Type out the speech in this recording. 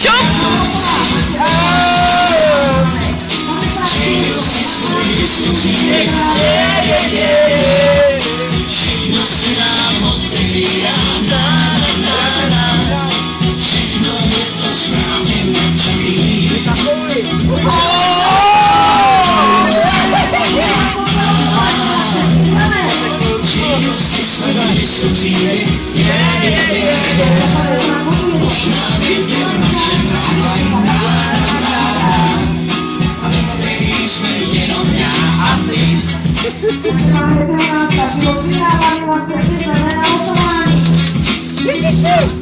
Fechou? Yeah, yeah, yeah, yeah.